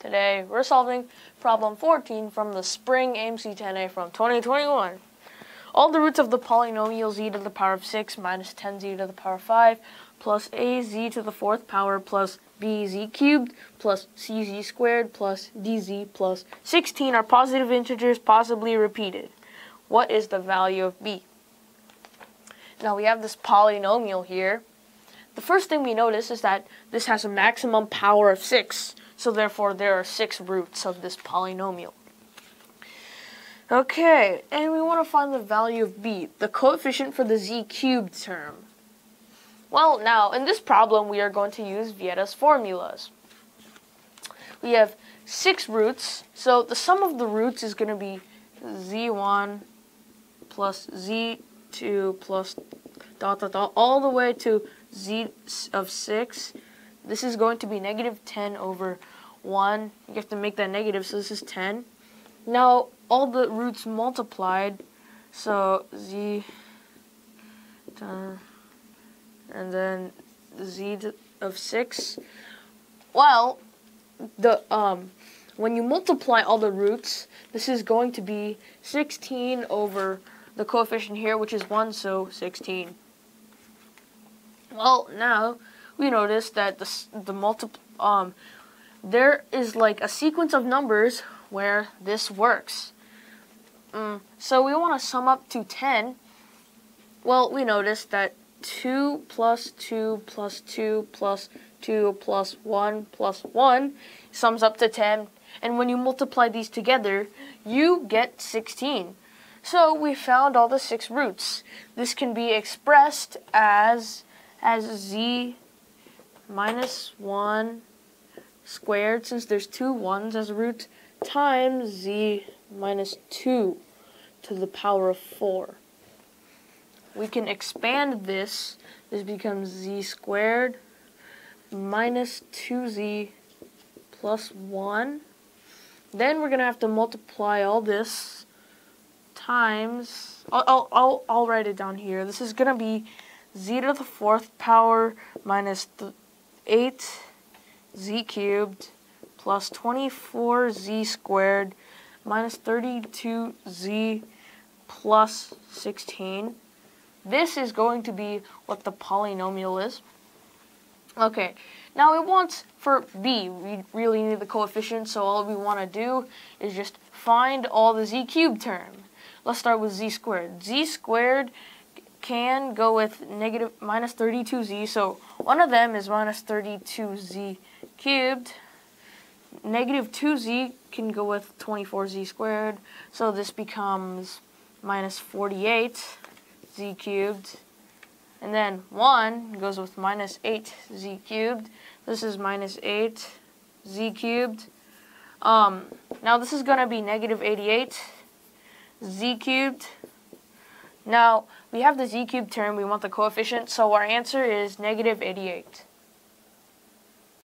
Today we're solving problem 14 from the Spring AMC10A from 2021. All the roots of the polynomial z to the power of 6 minus 10z to the power of 5 plus az to the fourth power plus bz cubed plus cz squared plus dz plus 16 are positive integers possibly repeated. What is the value of b? Now we have this polynomial here. The first thing we notice is that this has a maximum power of 6. So therefore, there are six roots of this polynomial. Okay, and we want to find the value of b, the coefficient for the z cubed term. Well, now, in this problem, we are going to use Vieta's formulas. We have six roots, so the sum of the roots is going to be z1 plus z2 plus dot dot dot all the way to z of 6 this is going to be negative 10 over 1. You have to make that negative, so this is 10. Now, all the roots multiplied, so z, and then z of 6. Well, the um, when you multiply all the roots, this is going to be 16 over the coefficient here, which is 1, so 16. Well, now we notice that the the multi um there is like a sequence of numbers where this works. Mm, so we want to sum up to 10. Well, we notice that 2 plus 2 plus 2 plus 2 plus 1 plus 1 sums up to 10. And when you multiply these together, you get 16. So we found all the six roots. This can be expressed as as z minus 1 squared, since there's two 1s as roots, times z minus 2 to the power of 4. We can expand this. This becomes z squared minus 2z plus 1. Then we're going to have to multiply all this times... I'll, I'll, I'll, write it down here. This is going to be z to the fourth power minus 8z cubed plus 24z squared minus 32z plus 16. This is going to be what the polynomial is. Okay, now it wants, for b, we really need the coefficient, so all we want to do is just find all the z cubed term. Let's start with z squared. z squared can go with negative minus 32z. So one of them is minus 32z cubed. Negative 2z can go with 24z squared. So this becomes minus 48z cubed. And then 1 goes with minus 8z cubed. This is minus 8z cubed. Um, now this is going to be negative 88 z cubed now, we have the z cubed term, we want the coefficient, so our answer is negative 88.